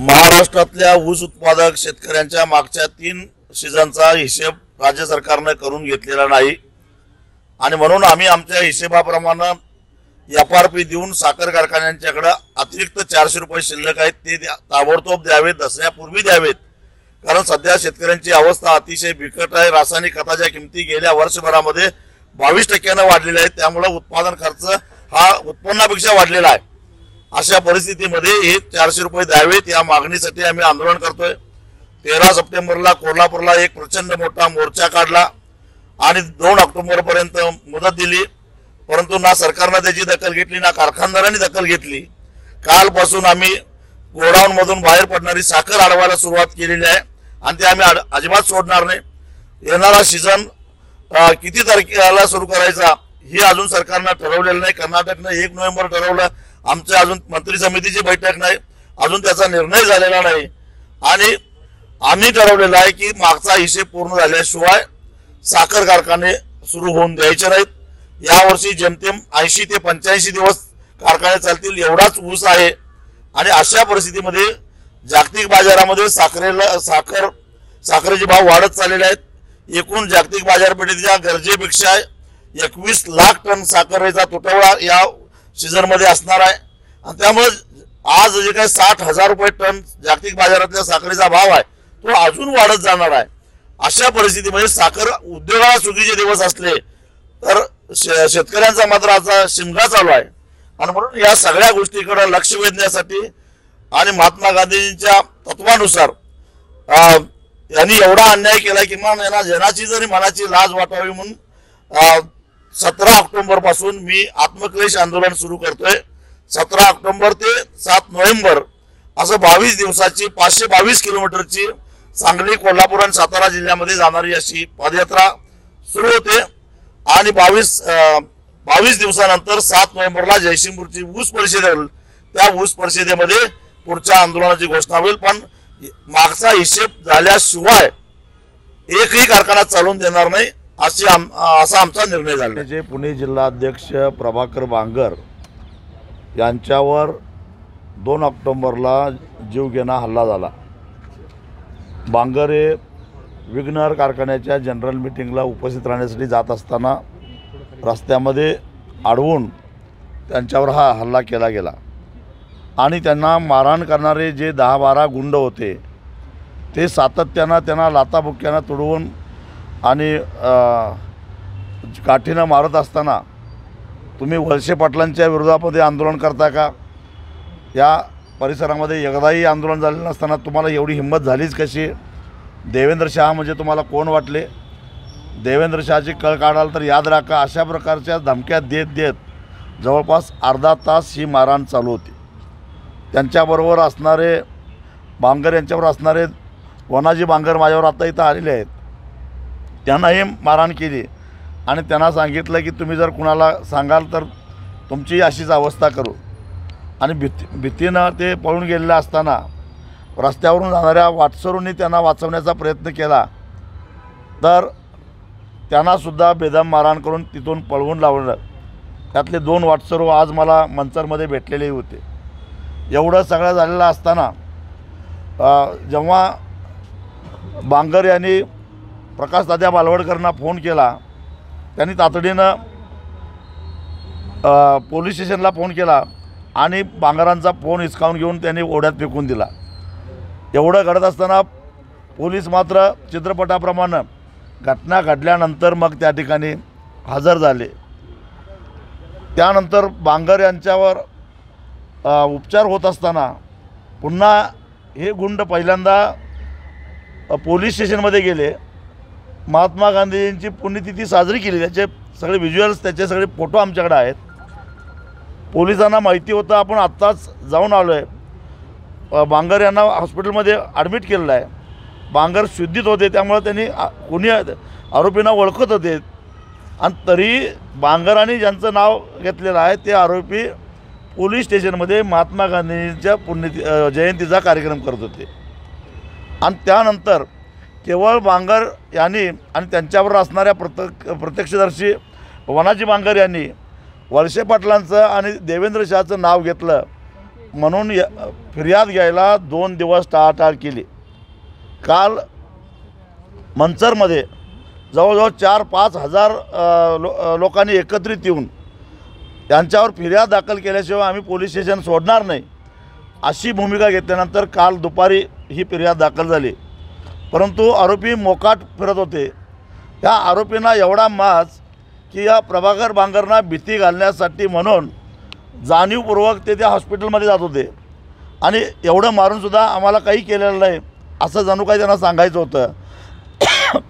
महाराष्ट्रातल्या ऊस उत्पादक शेतकऱ्यांच्या मागच्या तीन सीझनचा हिशेब राज्य सरकारनं करून घेतलेला नाही. आणि म्हणून आम्ही आमच्या हिशेबाप्रमाणे एफ आर पी देऊन साखर कारखान्यांच्याकडं अतिरिक्त चारशे रुपये शिल्लक आहेत ते द्या- ताबडतोब द्यावेत दसऱ्यापूर्वी द्यावेत. कारण सध्या शेतकऱ्यांची अवस्था अतिशय बिकट आहे. रासायनिक खताच्या किमती गेल्या वर्षभरामध्ये बावीस टक्क्यानं वाढलेल्या आहेत. त्यामुळं उत्पादन खर्च हा उत्पन्नापेक्षा वाढलेला आहे. अशा परिस्थितीमध्ये हे चारशे रुपये द्यावेत. या मागणीसाठी आम्ही आंदोलन करतोय. तेरा सप्टेंबरला कोल्हापूरला एक प्रचंड मोठा मोर्चा काढला आणि दोन ऑक्टोबरपर्यंत मुदत दिली. परंतु ना सरकारनं त्याची दखल घेतली ना कारखानदारांनी दखल घेतली. कालपासून आम्ही गोडाऊनमधून बाहेर पडणारी साखर अडवायला सुरुवात केलेली आहे आणि ते आम्ही अजिबात सोडणार नाही. येणारा सीझन किती तारखेला सुरू करायचा हे अजून सरकारनं ठरवलेलं नाही. कर्नाटकनं एक नोव्हेंबर ठरवलं. आमच्या अजून मंत्री समितीची बैठक नाही अजून त्याचा निर्णय झालेला नाही. आणि आम्ही ठरवलेलं आहे की मागचा हिशेब पूर्ण झाल्याशिवाय साखर कारखाने सुरू होऊन द्यायचे नाहीत. यावर्षी जेमतेम ऐंशी ते पंच्याऐंशी दिवस कारखाने चालतील एवढाच ऊस आहे. आणि अशा परिस्थितीमध्ये जागतिक बाजारामध्ये साखरेला साखर साखरेचे भाव वाढत चाललेले आहेत. एकूण जागतिक बाजारपेठेच्या गरजेपेक्षा एकवीस लाख टन साखरेचा तुटवडा या सीझनमध्ये असणार आहे. आणि त्यामुळे आज जे काही साठ हजार रुपये टन जागतिक बाजारातल्या साखरेचा भाव आहे तो अजून वाढत जाणार आहे. अशा परिस्थितीमध्ये साखर उद्योगाला चुकीचे दिवस असले तर शे- शेतकऱ्यांचा मात्र आता शिमगा चालू आहे. आणि म्हणून या सगळ्या गोष्टीकडे लक्ष वेधण्यासाठी आणि महात्मा गांधींच्या तत्वानुसार यांनी एवढा अन्याय केला किमान यांना जनाची जरी मनाची लाज वाटावी म्हणून सतरा ऑक्टोबरपासून मी आत्मक्लेश आंदोलन सुरू करतोय. सतरा ऑक्टोबर ते सात नोव्हेंबर असं बावीस दिवसाची पाचशे बावीस किलोमीटरची सांगली कोल्हापूर आणि सातारा जिल्ह्यामध्ये जाणारी अशी पदयात्रा सुरू होते. आणि बावीस बावीस दिवसानंतर सात नोव्हेंबरला जयसिंगपूरची ऊस परिषद होईल त्या ऊस परिषदेमध्ये पुढच्या आंदोलनाची घोषणा होईल. पण मागचा हिशेब झाल्याशिवाय एकही कारखाना चालून देणार नाही. अशी आम असा आमचा निर्णय झाला जे पुणे जिल्हाध्यक्ष प्रभाकर बांगर यांच्यावर दोन ऑक्टोंबरला जीवघेणा हल्ला झाला. बांगर हे विग्नर कारखान्याच्या जनरल मिटिंगला उपस्थित राहण्यासाठी जात असताना रस्त्यामध्ये अडवून त्यांच्यावर हा हल्ला केला गेला. आणि त्यांना मारहाण करणारे जे दहा बारा गुंड होते ते सातत्यानं त्यांना लाताबुक्यानं तुडवून आणि काठीनं मारत असताना तुम्ही वळसे पाटलांच्या विरोधामध्ये आंदोलन करता का? या परिसरामध्ये एकदाही आंदोलन झालेलं नसताना तुम्हाला एवढी हिंमत झालीच कशी? देवेंद्र शहा म्हणजे तुम्हाला कोण वाटले? देवेंद्र शहाची कळ काढाल तर याद राखा अशा प्रकारच्या धमक्या देत देत जवळपास अर्धा तास ही मारहाण चालू होती. त्यांच्याबरोबर असणारे बांगर यांच्यावर असणारे वनाजी बांगर माझ्यावर आता इथं आलेले आहेत. त्यांनाही मारहाण केली. आणि त्यांना सांगितलं की तुम्ही जर कुणाला सांगाल तर तुमची अशीच अवस्था करू. आणि भीती भीतीनं ते पळून गेलेलं असताना रस्त्यावरून जाणाऱ्या वाटसरूंनी त्यांना वाचवण्याचा प्रयत्न केला. तर त्यांनासुद्धा बेदम मारहाण करून तिथून पळवून लावलं. त्यातले दोन वाटसरू आज मला मंचरमध्ये भेटलेले होते. एवढं सगळं झालेलं असताना जेव्हा बांगर यांनी प्रकाश दाद्या बालवडकरांना फोन केला. त्यांनी तातडीनं पोलीस स्टेशनला फोन केला आणि बांगरांचा फोन हिसकावून घेऊन त्यांनी ओढ्यात फेकून दिला. एवढं घडत असताना पोलीस मात्र चित्रपटाप्रमाणे घटना घडल्यानंतर मग त्या ठिकाणी हजर झाले. त्यानंतर बांगर यांच्यावर उपचार होत असताना पुन्हा हे गुंड पहिल्यांदा पोलीस स्टेशनमध्ये गेले. महात्मा गांधीजींची पुण्यतिथी साजरी केली. त्याचे सगळे व्हिज्युअल्स त्याचे सगळे फोटो आमच्याकडे आहेत. पोलिसांना माहिती होतं आपण आत्ताच जाऊन आलो आहे बांगर यांना हॉस्पिटलमध्ये ॲडमिट केलेलं आहे. बांगर शुद्धीत होते त्यामुळे त्यांनी आ- कोणी आरोपींना ओळखत होते. आणि तरी बांगरांनी ज्यांचं नाव घेतलेलं आहे ते आरोपी पोलीस स्टेशनमध्ये महात्मा गांधींच्या पुण्यती जयंतीचा कार्यक्रम करत होते. आणि त्यानंतर केवळ बांगर यांनी आणि त्यांच्यावर असणाऱ्या प्रत्यक्ष प्रत्यक्षदर्शी वनाजी बांगर यांनी वळसे पाटलांचं आणि देवेंद्र शहाचं नाव घेतलं म्हणून य फिर्याद घ्यायला दोन दिवस टाळाटाळ केली. काल मंचरमध्ये जवळजवळ चार पाच हजार लो लोकांनी एकत्रित येऊन त्यांच्यावर फिर्याद दाखल केल्याशिवाय आम्ही पोलीस स्टेशन सोडणार नाही अशी भूमिका घेतल्यानंतर काल दुपारी ही फिर्याद दाखल झाली. परंतु आरोपी मोकाट फिरत होते. या आरोपींना एवढा मास की या प्रभाकर बांगरना भीती घालण्यासाठी म्हणून जाणीवपूर्वक ते त्या हॉस्पिटलमध्ये जात होते. आणि एवढं मारूनसुद्धा आम्हाला काही केलेलं नाही असं जणू काही त्यांना सांगायचं होतं.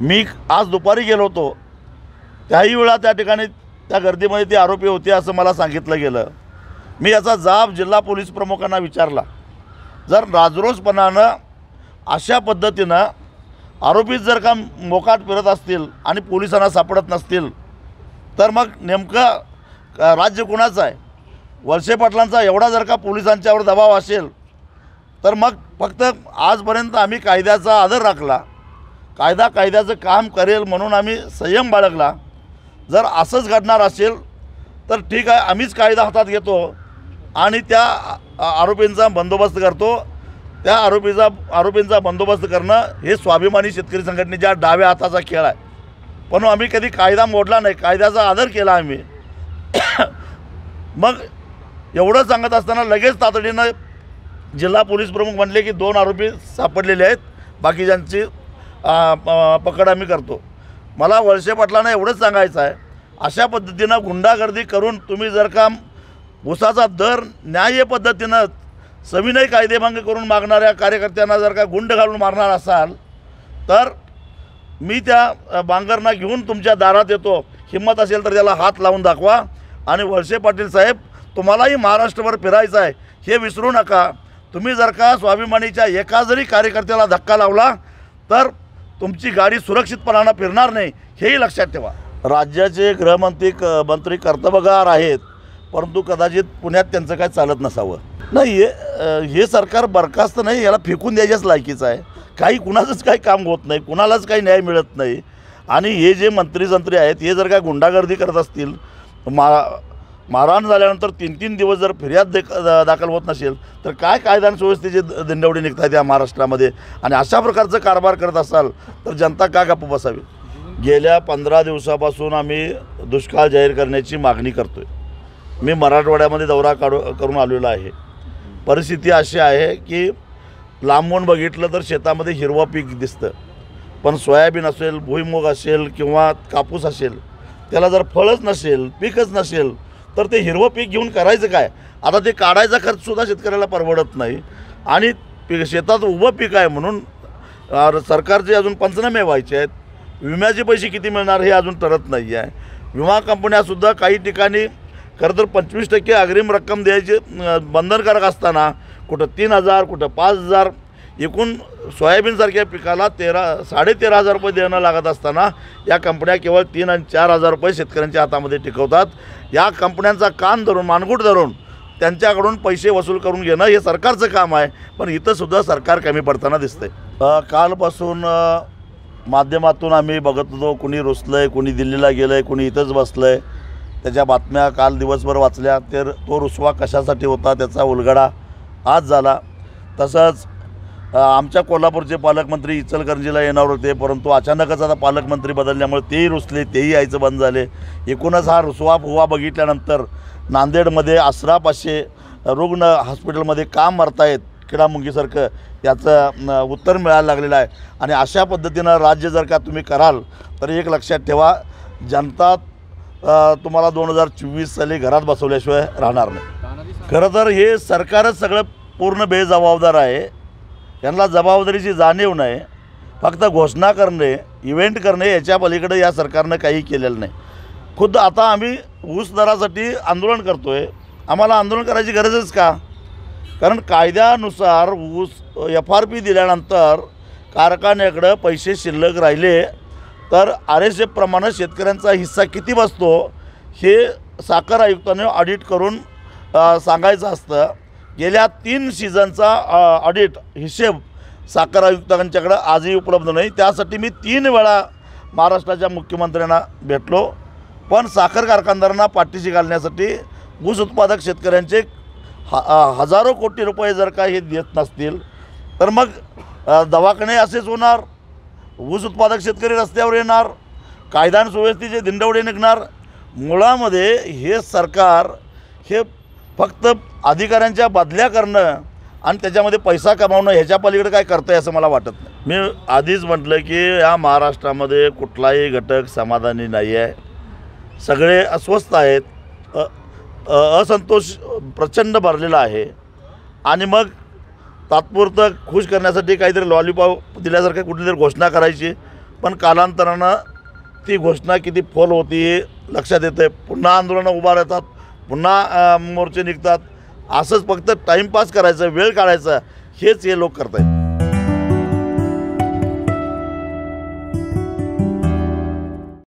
मी आज दुपारी गेलो होतो. त्याही वेळा त्या ठिकाणी त्या गर्दीमध्ये ते आरोपी होते असं मला सांगितलं गेलं. मी याचा जाब जिल्हा पोलीस प्रमुखांना विचारला. जर राजरोसपणानं अशा पद्धतीनं आरोपीत जर का मोकाट फिरत असतील आणि पोलिसांना सापडत नसतील तर मग नेमकं राज्य कुणाचं आहे? वळसे पाटलांचा एवढा जर का पोलिसांच्यावर दबाव असेल तर मग फक्त आजपर्यंत आम्ही कायद्याचा आदर राखला. कायदा कायद्याचं काम करेल म्हणून आम्ही संयम बाळगला. जर असंच घडणार असेल तर ठीक आहे आम्हीच कायदा हातात घेतो आणि त्या आरोपींचा बंदोबस्त करतो. त्या आरोपीचा आरोपींचा बंदोबस्त करणं हे स्वाभिमानी शेतकरी संघटनेच्या डाव्या हाताचा खेळ आहे. पण आम्ही कधी कायदा मोडला नाही. कायद्याचा आदर केला आम्ही. मग एवढं सांगत असताना लगेच तातडीनं जिल्हा पोलीस प्रमुख म्हणले की दोन आरोपी सापडलेले आहेत. बाकीच्यांची प- पकड आम्ही करतो. मला वळसे पाटलांना एवढंच सांगायचं आहे. अशा पद्धतीनं गुंडागर्दी करून तुम्ही जर का ऊसाचा दर न्याय्य पद्धतीनं सविनय कायदेभंग करून मागणाऱ्या कार्यकर्त्यांना जर का गुंड घालून मारणार असाल तर मी त्या बांगरना घेऊन तुमच्या दारात येतो. हिंमत असेल तर त्याला हात लावून दाखवा. आणि वळसे पाटील साहेब तुम्हालाही महाराष्ट्रभर फिरायचं आहे. हे विसरू नका. तुम्ही जर का स्वाभिमानीच्या एका जरी कार्यकर्त्याला धक्का लावला तर तुमची गाडी सुरक्षितपणानं फिरणार नाही. हेही लक्षात ठेवा. राज्याचे गृहमंत्री क मंत्री कर्तबगार आहेत. परंतु कदाचित पुण्यात त्यांचं काय चालत नसावं. नाही हे हे सरकार बरखास्त नाही याला फेकून द्यायच्याच लायकीचं आहे. काही कुणाचंच काही काम होत नाही कुणालाच काही न्याय मिळत नाही. आणि हे जे मंत्री संत्री आहेत हे जर काय गुंडागर्दी करत असतील मा मारहाण झाल्यानंतर तीन तीन दिवस जर फिर्याद देख दाखल होत नसेल तर काय कायदा आणि सुव्यवस्थेचे द- निघत निघतात या महाराष्ट्रामध्ये? आणि अशा प्रकारचं कारभार करत असाल तर जनता का गप्प बसावी? गेल्या पंधरा दिवसापासून आम्ही दुष्काळ जाहीर करण्याची मागणी करतो आहे मी मराठवाड्यामध्ये दौरा काढू करून आलेलो आहे. परिस्थिती अशी आहे की लांबून बघितलं तर शेतामध्ये हिरवं पीक दिसतं. पण सोयाबीन असेल भुईमुग असेल किंवा कापूस असेल त्याला जर फळच नसेल पीकच नसेल तर ते हिरवं पीक घेऊन करायचं काय? आता ते काढायचा खर्चसुद्धा शेतकऱ्याला परवडत नाही. आणि पी शेतात उभं पीक आहे म्हणून सरकारचे अजून पंचनामे व्हायचे आहेत. विम्याचे पैसे किती मिळणार हे अजून ठरत नाही आहे विमा कंपन्यासुद्धा काही ठिकाणी खरं तर पंचवीस टक्के अग्रिम रक्कम द्यायची बंधनकारक असताना कुठं तीन हजार कुठं पाच हजार एकूण सोयाबीनसारख्या पिकाला तेरा साडेतेरा हजार रुपये देणं लागत असताना या कंपन्या केवळ तीन आणि चार हजार रुपये शेतकऱ्यांच्या हातामध्ये टिकवतात. या कंपन्यांचा कान धरून मानगूट धरून त्यांच्याकडून पैसे वसूल करून घेणं हे सरकारचं काम आहे. पण इथंसुद्धा सरकार कमी पडताना दिसतंय. कालपासून माध्यमातून आम्ही बघत होतो कुणी रुसलं आहे कुणी दिल्लीला गेलं आहे कुणी इथंच बसलं आहे त्याच्या बातम्या काल दिवसभर वाचल्या तर तो रुसवा कशासाठी होता त्याचा उलगडा आज झाला. तसंच आमच्या कोल्हापूरचे पालकमंत्री इचलकरंजीला येणार होते परंतु अचानकच आता पालकमंत्री बदलल्यामुळे तेही रुसले तेही यायचं बंद झाले. एकूणच हा रुसवा फुवा बघितल्यानंतर नांदेडमध्ये आसरापाचशे रुग्ण हॉस्पिटलमध्ये काम मरतायत किडामुंगीसारखं याचं उत्तर मिळायला लागलेलं आहे. आणि अशा पद्धतीनं राज्य जर का तुम्ही कराल तर एक लक्षात ठेवा जनता तुम्हाला दोन हजार चोवीस साली घरात बसवल्याशिवाय राहणार नाही. खरं तर हे सरकारच सगळं पूर्ण बेजबाबदार आहे. यांना जबाबदारीची जाणीव नाही. फक्त घोषणा करणे इव्हेंट करणे याच्या पलीकडे या सरकारनं काही केलेलं नाही. खुद्द आता आम्ही ऊस दरासाठी आंदोलन करतो आहे आम्हाला आंदोलन करायची गरजच का? कारण कायद्यानुसार ऊस एफ आर पी दिल्यानंतर कारखान्याकडं पैसे शिल्लक राहिले. तर आर एस एफप्रमाणे शेतकऱ्यांचा हिस्सा किती बसतो हे साखर आयुक्ताने ऑडिट करून सांगायचं असतं. गेल्या तीन सीझनचा ऑडिट हिशेब साखर आयुक्तांच्याकडं आजही उपलब्ध नाही. त्यासाठी मी तीन वेळा महाराष्ट्राच्या मुख्यमंत्र्यांना भेटलो. पण साखर कारखानदारांना पाठीशी घालण्यासाठी ऊस उत्पादक शेतकऱ्यांचे ह हजारो कोटी रुपये जर का हे देत नसतील तर मग दवाखाने असेच होणार? ऊस उत्पादक शेतकरी रस्त्यावर येणार कायदा आणि सुव्यवस्थेचे दिंडवडे निघणार. मुळामध्ये हे सरकार हे फक्त अधिकाऱ्यांच्या बदल्या करणं आणि त्याच्यामध्ये पैसा कमावणं ह्याच्या पलीकडे काय करतं आहे असं मला वाटत नाही. मी आधीच म्हटलं की या महाराष्ट्रामध्ये कुठलाही घटक समाधानी नाही आहे सगळे अस्वस्थ आहेत. असंतोष प्रचंड भरलेला आहे. आणि मग तात्पुरतं खुश करण्यासाठी काहीतरी लॉलीपॉप दिल्यासारखं कुठली तरी घोषणा करायची. पण कालांतरानं ती घोषणा किती फोल होती हे लक्षात येतं आहे पुन्हा आंदोलनं उभा राहतात पुन्हा मोर्चे निघतात. असंच फक्त टाईमपास करायचं वेळ काढायचा हेच हे लोक करत आहेत